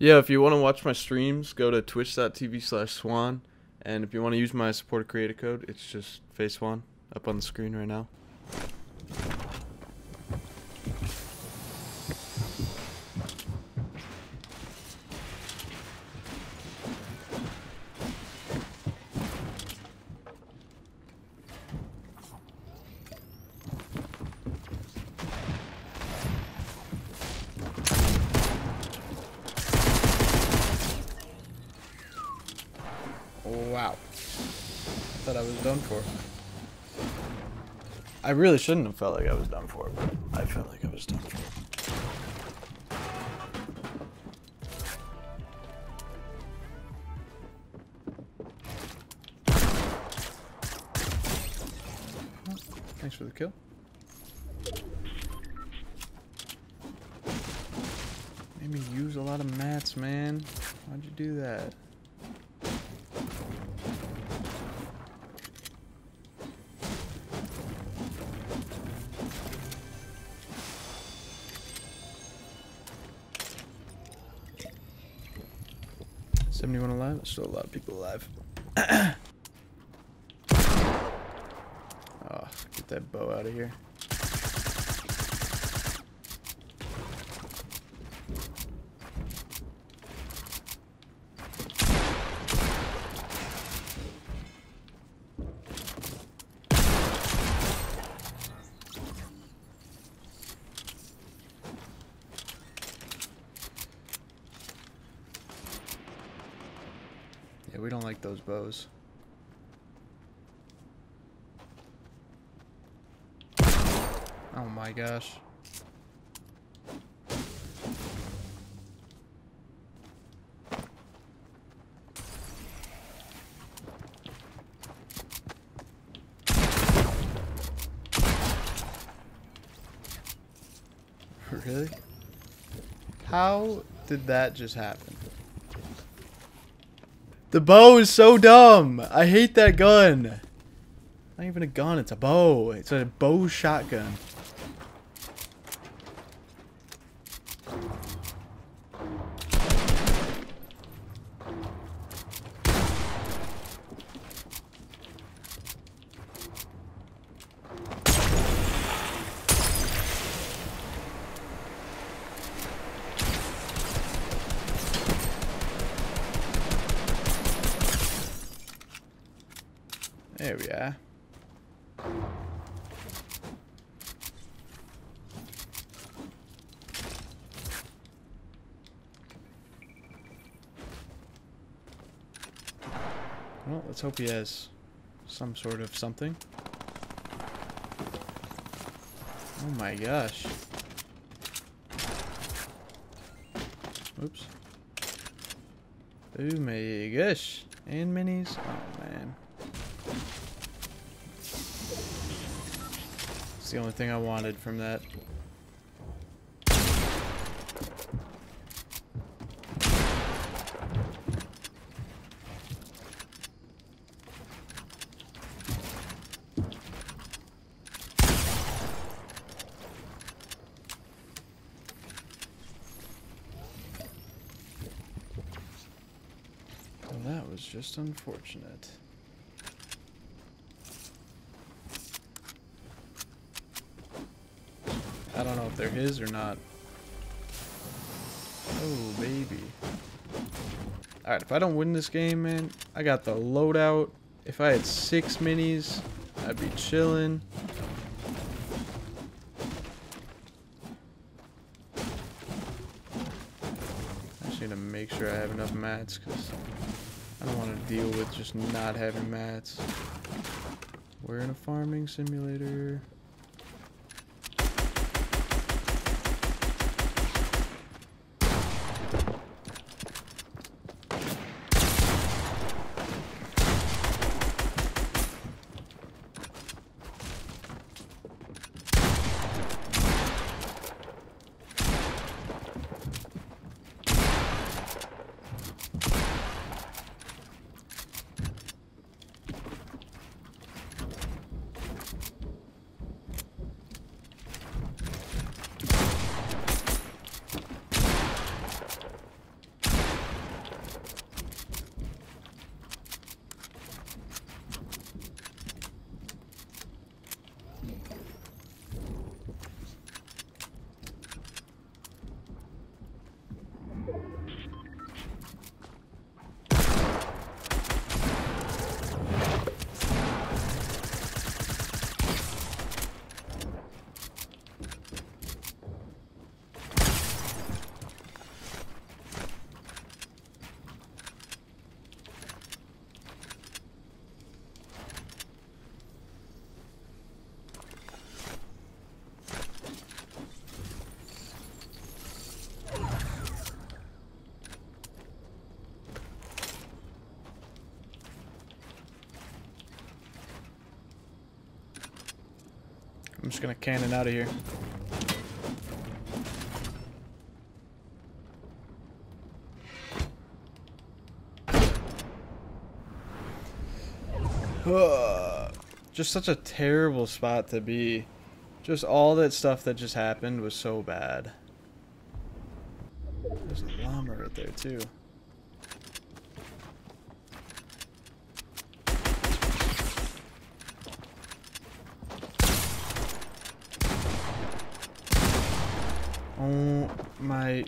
Yeah, if you want to watch my streams, go to twitch.tv slash swan. And if you want to use my support creator code, it's just FaZe Swan up on the screen right now. Wow. Thought I was done for. I really shouldn't have felt like I was done for, but I felt like I was done for. Thanks for the kill. Made me use a lot of mats, man. Why'd you do that? Seventy-one alive. Still a lot of people alive. oh, get that bow out of here. Yeah, we don't like those bows. Oh my gosh. Really? How did that just happen? The bow is so dumb. I hate that gun. Not even a gun, it's a bow. It's a bow shotgun. There we are. Well, let's hope he has some sort of something. Oh my gosh. Oops. Oh my gosh. And minis. Oh man. It's the only thing I wanted from that. That was just unfortunate. Don't know if they're his or not. Oh, baby. Alright, if I don't win this game, man, I got the loadout. If I had six minis, I'd be chilling. I just need to make sure I have enough mats, because I don't want to deal with just not having mats. We're in a farming simulator. I'm just gonna cannon out of here. just such a terrible spot to be. Just all that stuff that just happened was so bad. There's a llama right there too. Oh my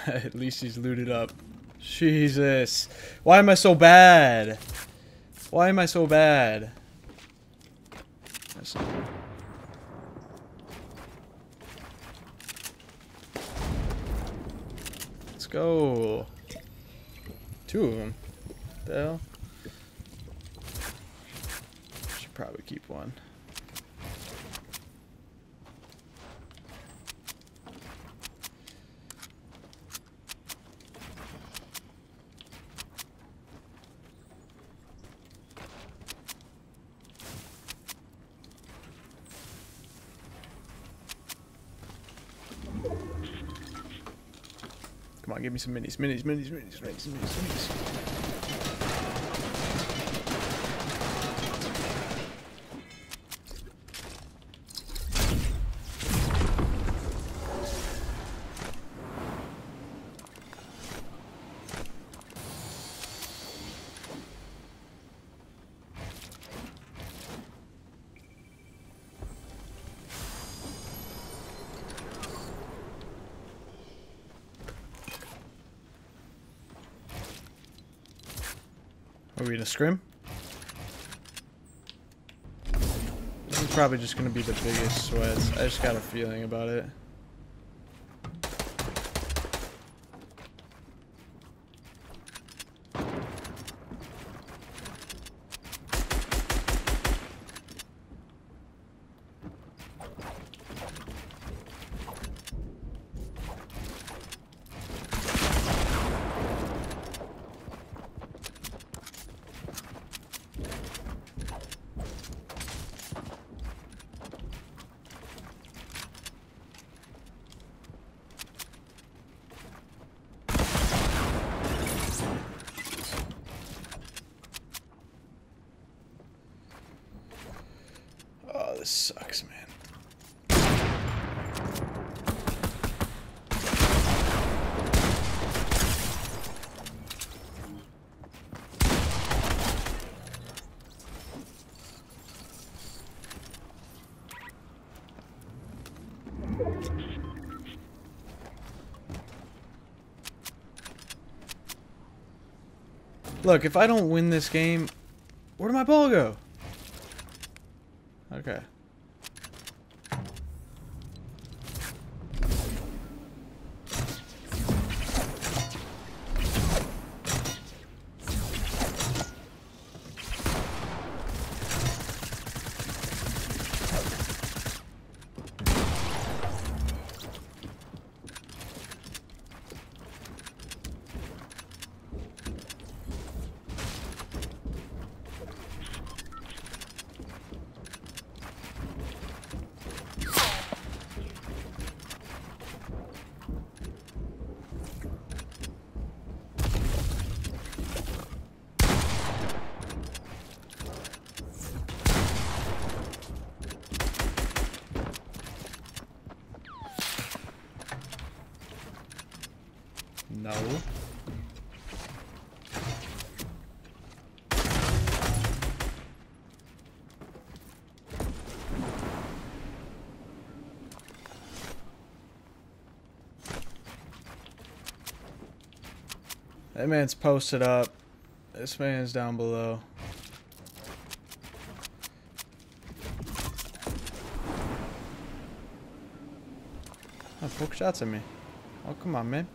At least he's looted up. Jesus. Why am I so bad? Why am I so bad? Let's go. Two of them. The hell? Should probably keep one. Give me some minis, minis, minis, minis, minis, minis, minis. Are we in a scrim? This is probably just gonna be the biggest sweats. I just got a feeling about it. Oh, this sucks, man. Look, if I don't win this game, where did my ball go? Okay. That man's posted up. This man's down below. Oh, poke shots at me. Oh, come on, man.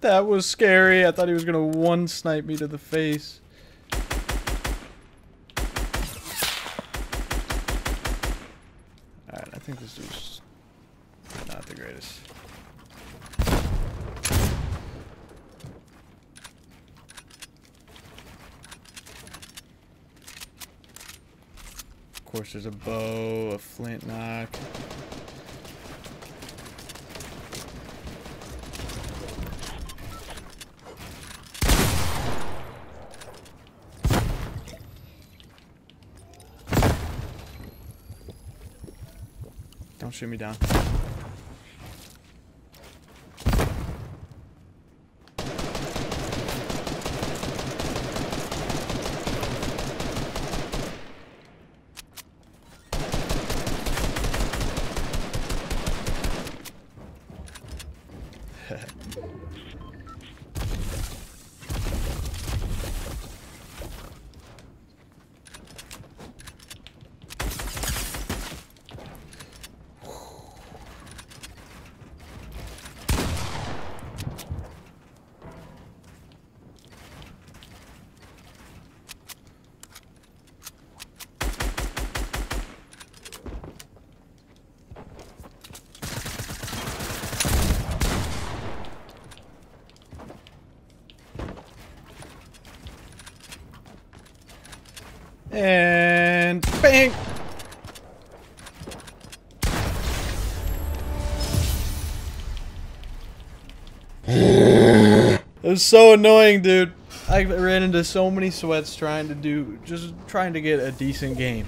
That was scary. I thought he was going to one-snipe me to the face. Course, there's a bow, a flint knock. Don't shoot me down. And bang! It was so annoying, dude. I ran into so many sweats trying to do, just trying to get a decent game.